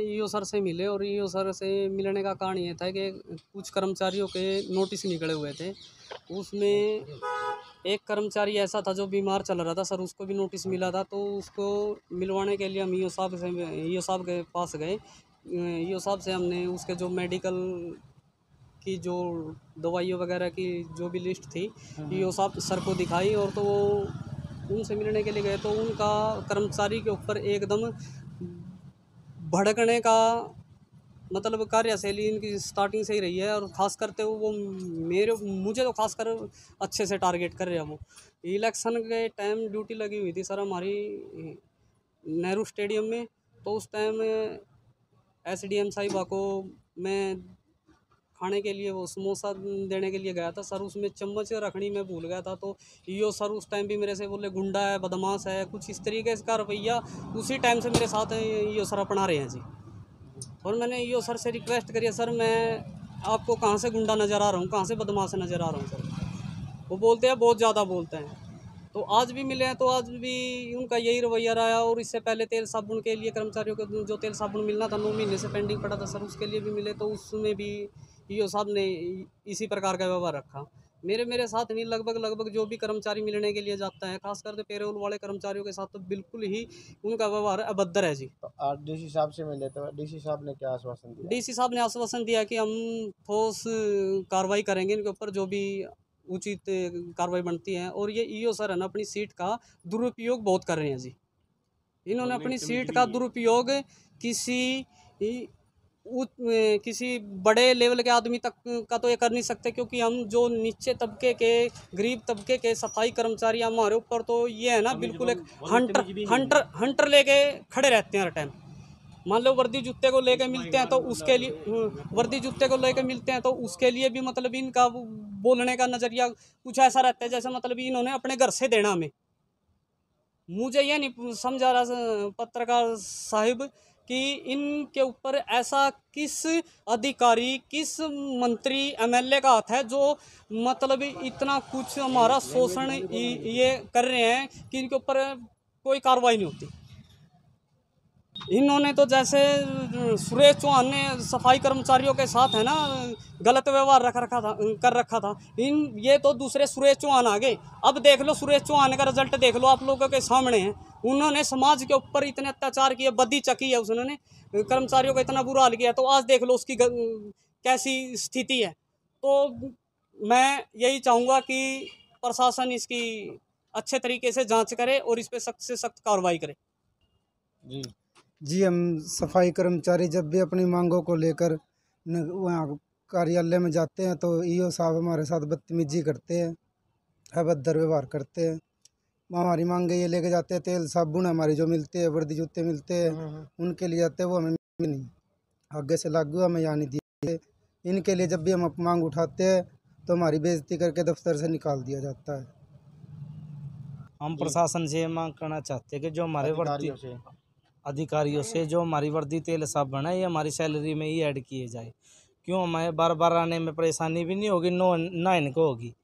EO sir से मिले और ईओ सर से मिलने का कारण ये था कि कुछ कर्मचारियों के नोटिस निकले हुए थे। उसमें एक कर्मचारी ऐसा था जो बीमार चल रहा था सर उसको भी नोटिस मिला था तो उसको मिलवाने के लिए हम ईओ साहब से ईओ साहब के पास गए। ईओ साहब से हमने उसके जो मेडिकल की जो दवाइयों वगैरह की जो भी लिस्ट थी ईओ साहब सर को दिखाई और तो वो उनसे मिलने के लिए गए तो उनका कर्मचारी के ऊपर एकदम भड़कने का मतलब कार्यशैली इनकी स्टार्टिंग से ही रही है और ख़ास करते हुए वो मेरे, मुझे तो खास कर अच्छे से टारगेट कर रहे हैं वो। इलेक्शन के टाइम ड्यूटी लगी हुई थी सर हमारी नेहरू स्टेडियम में तो उस टाइम एस डी एम साहिबा को मैं खाने के लिए, वो समोसा देने के लिए गया था। सर उसमें चम्मच रखनी मैं भूल गया था तो यो सर उस टाइम भी मेरे से बोले, गुंडा है, बदमाश है, कुछ इस तरीके का रवैया उसी टाइम से मेरे साथ यो सर अपना रहे हैं जी। और मैंने यो सर से रिक्वेस्ट करी, सर, मैं आपको कहाँ से गुंडा नज़र आ रहा हूँ, कहाँ से बदमाश नज़र आ रहा हूँ, सर? वो बोलते हैं, बहुत ज़्यादा बोलते हैं। तो आज भी मिले हैं तो आज भी उनका यही रवैया रहा है, और इससे पहले तेल साबुन के लिए कर्मचारियों को जो तेल साबुन मिलना था, नौ महीने से पेंडिंग पड़ा था, सर, उसके लिए भी मिले तो उसमें भी ईओ साहब ने इसी प्रकार का व्यवहार रखा। मेरे मेरे साथ नहीं लगभग लगभग जो भी कर्मचारी मिलने के लिए जाता है खासकर तो पेरोल वाले कर्मचारियों के साथ तो बिल्कुल ही उनका व्यवहार अभद्र है जी। तो आज डीसी साहब से मिले तो डीसी साहब ने क्या आश्वासन दिया? डीसी साहब ने आश्वासन दिया कि हम ठोस कार्रवाई करेंगे इनके ऊपर जो भी उचित कार्रवाई बनती है। और ये ईओ सर है ना अपनी सीट का दुरुपयोग बहुत कर रहे हैं जी। इन्होंने अपनी सीट का दुरुपयोग किसी किसी बड़े लेवल के आदमी तक का तो ये कर नहीं सकते क्योंकि हम जो नीचे तबके के गरीब तबके के सफ़ाई कर्मचारी हमारे ऊपर तो ये है ना बिल्कुल एक हंटर हंटर हंटर लेके खड़े रहते हैं हर टाइम मान लो वर्दी जूते को लेके मिलते हैं तो उसके लिए वर्दी जूते को लेके मिलते हैं तो उसके लिए भी मतलब इनका बोलने का नज़रिया कुछ ऐसा रहता है जैसे मतलब इन्होंने अपने घर से देना हमें। मुझे ये नहीं समझा रहा पत्रकार साहिब कि इनके ऊपर ऐसा किस अधिकारी, किस मंत्री, एमएलए का हाथ है जो मतलब इतना कुछ हमारा शोषण ये कर रहे हैं कि इनके ऊपर कोई कार्रवाई नहीं होती। इन्होंने तो जैसे सुरेश चौहान ने सफ़ाई कर्मचारियों के साथ, है ना, गलत व्यवहार रख रखा था कर रखा था। इन, ये तो दूसरे सुरेश चौहान आ गए। अब देख लो, सुरेश चौहान का रिज़ल्ट देख लो आप लोगों के सामने है। उन्होंने समाज के ऊपर इतने अत्याचार किए, बदी चकी है उसने कर्मचारियों का इतना बुरा हाल किया। तो आज देख लो उसकी कैसी स्थिति है। तो मैं यही चाहूँगा कि प्रशासन इसकी अच्छे तरीके से जाँच करे और इस पर सख्त से सख्त कार्रवाई करे। जी। जी हम सफ़ाई कर्मचारी जब भी अपनी मांगों को लेकर वहाँ कार्यालय में जाते हैं तो ईओ साहब हमारे साथ बदतमीजी करते हैं अभद्र व्यवहार करते हैं। हमारी मांगे ये लेके जाते हैं तेल साबुन हमारे जो मिलते हैं वर्दी जूते मिलते हैं हम्म, हम्म। उनके लिए जाते हैं वो हमें नहीं। आगे से लागू हमें यहाँ नहीं दिए। इनके लिए जब भी हम मांग उठाते हैं तो हमारी बेइज्जती करके दफ्तर से निकाल दिया जाता है। हम प्रशासन से मांग करना चाहते हैं कि जो हमारे अधिकारियों से जो हमारी वर्दी तेल साहब बना ये हमारी सैलरी में ही ऐड किए जाए। क्यों? हमें बार बार आने में परेशानी भी नहीं होगी, नो, ना इनको होगी।